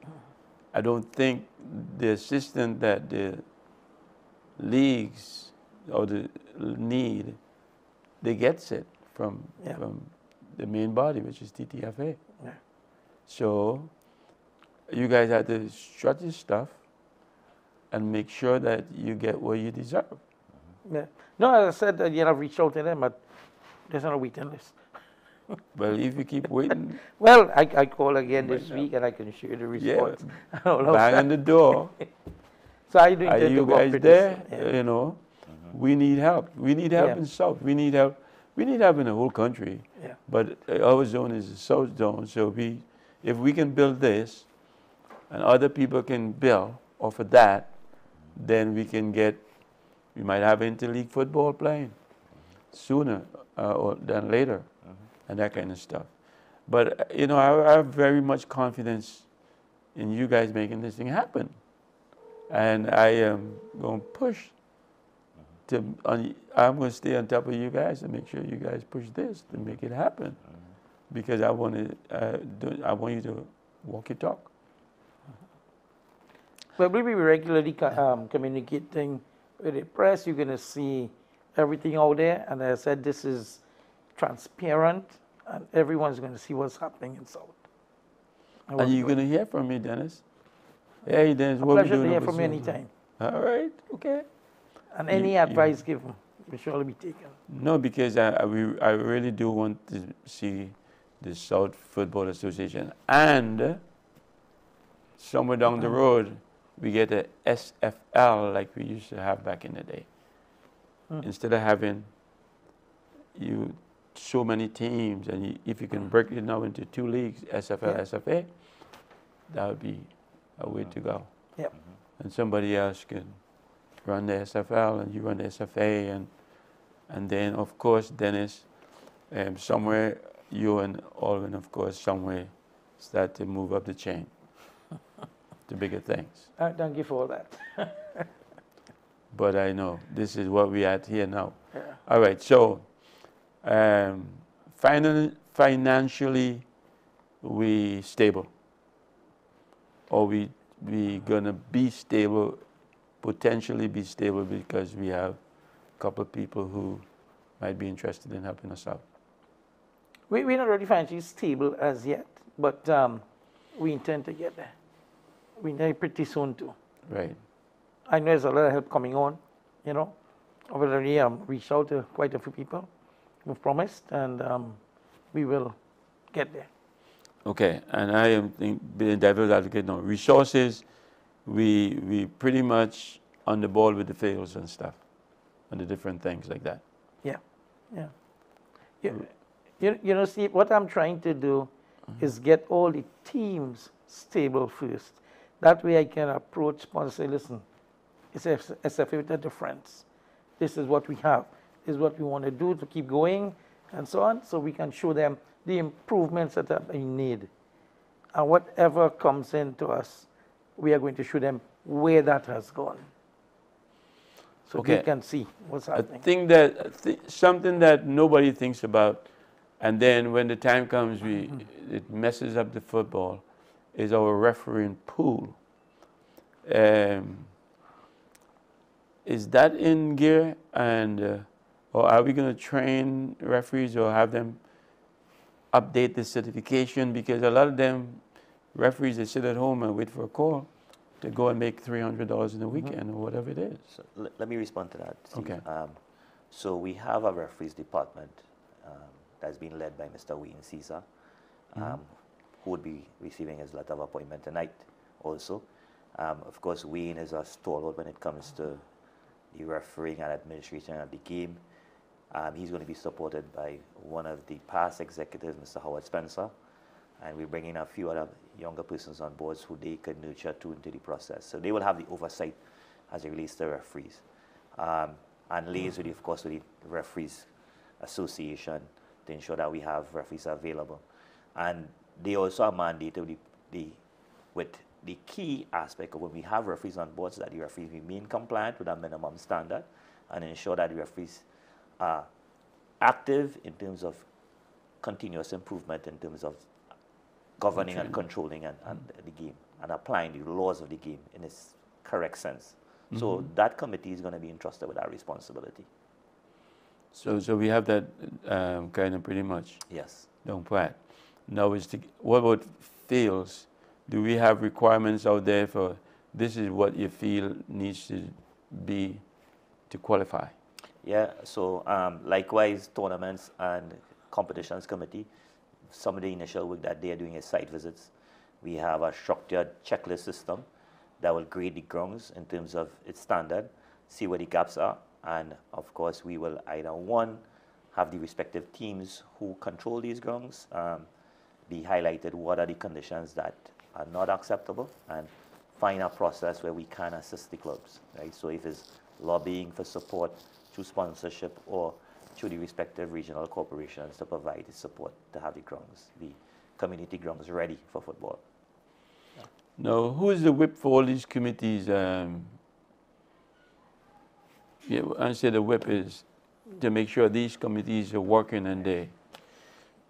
I don't think the assistant that the leagues or the need they gets it from Yeah. from the main body, which is TTFA. Yeah. So you guys have to your stuff and make sure that you get what you deserve. Yeah. No, as I said, you know, I've reached out to them, but there's on a waiting list. But if you keep waiting, Well, I, I call again this week, and I can show you the Yeah. response. All of bang on the door. So how you doing Are to- to you guys there? Yeah. You know, we need help. We need help Yeah. in South. We need help. We need help in the whole country. Yeah. But uh, our zone is the South zone, so we, if we can build this, and other people can build off of that, then we can get. We might have interleague football playing sooner uh, or than later, and that kind of stuff. But uh, you know, I, I have very much confidence in you guys making this thing happen and I am going to push to. On, I'm going to stay on top of you guys and make sure you guys push this to make it happen, because I want to. Uh, do, I want you to walk your talk. Well, we'll be regularly um, communicating with the press. You're going to see everything out there. And as I said, this is transparent, and everyone's going to see what's happening in South. And And you're going to hear from me, Denis. Hey, Denis, a what we pleasure to doing hear from you anytime. All right, okay. And any you- advice given will surely be taken. No, because I, I, we, I really do want to see the South Football Association and somewhere down the road we get a SFL like we used to have back in the day. Hmm. Instead of having you so many teams and you, if you can break it now into two leagues, SFL, Yeah. SFA, that would be a way to go. Yep. And somebody else can run the SFL and you run the SFA and and then of course Denis, um, somewhere you and Alvin of course somewhere start to move up the chain to bigger things. Uh, thank you for all that. But I know this is what we at here now. Yeah. All right, so um, finan- financially we stable, or we we gonna be stable, potentially be stable because we have a couple of people who might be interested in helping us out. We, we're not really financially stable as yet, but um, we intend to get there. We intend pretty soon too. Right. I know there's a lot of help coming on, you know. I've already um, reached out to quite a few people who've promised, and um, we will get there. Okay, and I am being devil's advocate now. Resources, we we pretty much on the ball with the fields and stuff, and the different things like that. Yeah, yeah. You, you, you know, see, what I'm trying to do is get all the teams stable first. That way I can approach sponsors and say, listen, it's S- SFA with a difference. This is what we have. Is what we want to do to keep going and so on, so we can show them the improvements that are in need. And whatever comes into us, we are going to show them where that has gone. So they can see what's happening. I think that I thi- something that nobody thinks about, and then when the time comes, we it messes up the football, is our refereeing pool. Um, is that in gear, and uh, or are we going to train referees or have them update the certification? Because a lot of them referees they sit at home and wait for a call to go and make three hundred dollars in a weekend or whatever it is. So l- let me respond to that. Steve. Okay. Um, so we have a referees department um, that's been led by Mr. Wayne Caesar, um, who would be receiving his letter of appointment tonight also. Um, of course, Wayne is a stalwart when it comes to the refereeing and administration of the game. Um, he's going to be supported by one of the past executives, Mr. Howard Spencer, and we're bringing a few other younger persons on board who they can nurture too into the process. So they will have the oversight as it relates to referees. Um, and liaise with, the, of course, with the referees association to ensure that we have referees available. And they also are mandated with the, the, with the key aspect of when we have referees on board so that the referees remain compliant with our minimum standard and ensure that the referees are active in terms of continuous improvement in terms of governing and controlling and, and the game and applying the laws of the game in its correct sense. So that committee is going to be entrusted with that responsibility. So, so we have that um, kind of pretty much Yes. down pat. Now, is to, what about fields? Do we have requirements out there for this is what your field needs to be to qualify? Yeah, so um, likewise, tournaments and competitions committee, some of the initial work that they are doing is site visits. We have a structured checklist system that will grade the grounds in terms of its standard, see where the gaps are, and of course, we will either one, have the respective teams who control these grounds um, be highlighted what are the conditions that are not acceptable, and find a process where we can assist the clubs, right? So if it's lobbying for support through sponsorship or through the respective regional corporations to provide the support to have the grounds, the community grounds ready for football. Now, who is the whip for all these committees? Um, yeah, I say the whip is to make sure these committees are working and they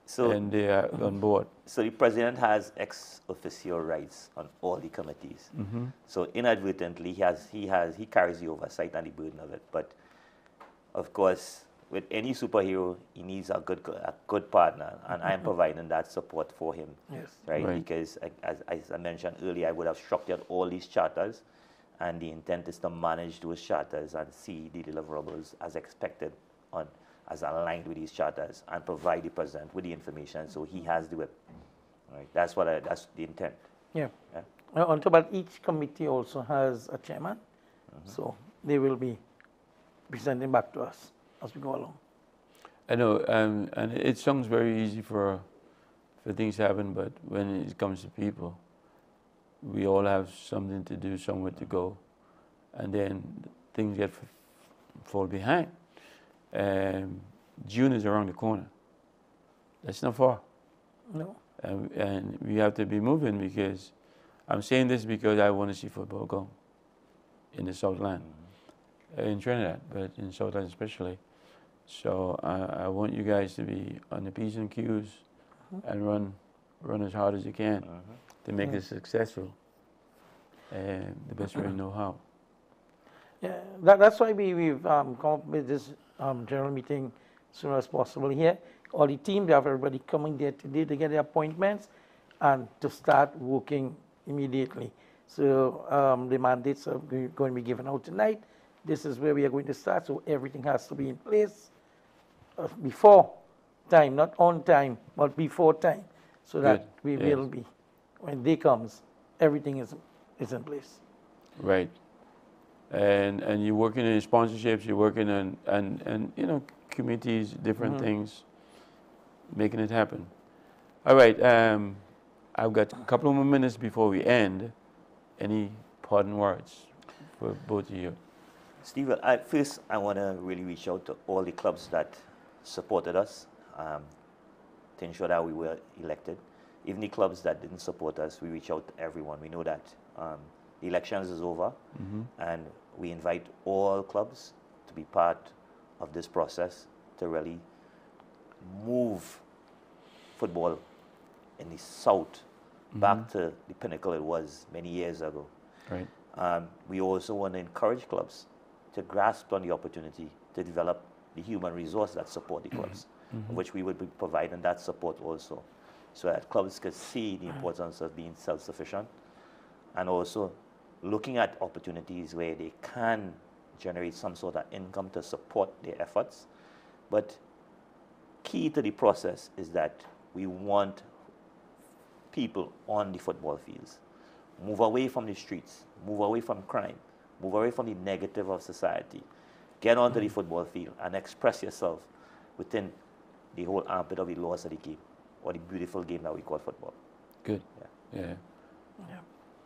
So, and they are on board. so the president has ex officio rights on all the committees. So inadvertently, he has he has he carries the oversight and the burden of it. But of course, with any superhero, he needs a good a good partner, and I am providing that support for him. Yes. Right, Right. because I- as, as I mentioned earlier, I would have structured all these charters, and the intent is to manage those charters and see the deliverables as expected on as aligned with these charters, and provide the president with the information so he has the whip. Right, that's what I, that's the intent. Yeah. Yeah. Uh, On top of that, each committee also has a chairman, so they will be presenting back to us as we go along. I know, um, and it sounds very easy for for things to happen, but when it comes to people, we all have something to do, somewhere to go, and then things get f- fall behind. Um, June is around the corner. That's not far, No, and, and we have to be moving because I'm saying this because I want to see football go in the Southland, uh, in Trinidad, but in Southland especially. So I, I want you guys to be on the P's and Q's and run run as hard as you can to make it successful. And the best way you know how. yeah, that, that's why we, we've um, come up with this um, general meeting as soon as possible here, all the team, we have everybody coming there today to get their appointments and to start working immediately. So um, the mandates are going to be given out tonight. This is where we are going to start, so everything has to be in place uh, before time, not on time, but before time, so that we yes. will be, when day comes, everything is, is in place. Right. And and you're working in sponsorships, you're working on and and you know committees, different things, making it happen. All right. Um, I've got a couple of more minutes before we end. Any parting words for both of you? Steve, I, first I want to really reach out to all the clubs that supported us um, to ensure that we were elected. Even the clubs that didn't support us, we reach out to everyone. We know that um, the elections is over, and we invite all clubs to be part of this process to really move football in the south back to the pinnacle it was many years ago. Right. Um, we also want to encourage clubs to grasp on the opportunity to develop the human resource that support the mm-hmm. clubs, of mm-hmm. which we would be providing that support also, so that clubs could see the importance of being self-sufficient, and also looking at opportunities where they can generate some sort of income to support their efforts. But key to the process is that we want people on the football fields. Move away from the streets, move away from crime, move away from the negative of society. Get onto the football field and express yourself within the whole ambit of the laws of the game, or the beautiful game that we call football. Good. Yeah.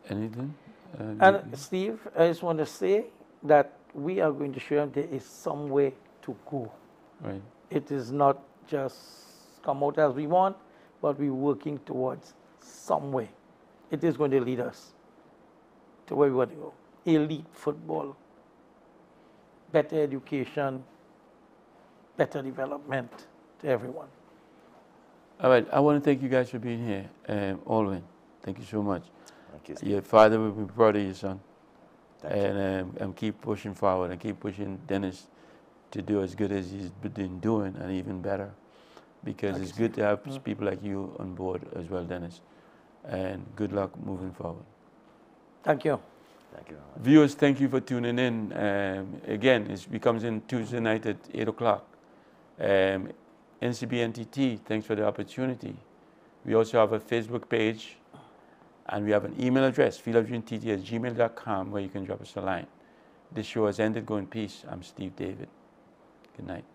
Anything? Uh, And you- Steve, I just want to say that we are going to show them there is some way to go. right. It is not just come out as we want, but we're working towards some way. It is going to lead us to where we want to go. Elite football, better education, better development to everyone. All right. I want to thank you guys for being here. Um, Aldwin, thank you so much. Thank you. Steve. Your father will be proud of you, son. Thank you. and um, and keep pushing forward and keep pushing Denis to do as good as he's been doing and even better because it's good to have people like you on board as well, Denis. And good luck moving forward. Thank you. Thank you. Viewers, thank you for tuning in. Um, again, it becomes in Tuesday night at 8 o'clock. Um, NCBNTT, thanks for the opportunity. We also have a Facebook page and we have an email address, fieldofdreamtt at gmail.com, where you can drop us a line. This show has ended. Go in peace. I'm Steve David. Good night.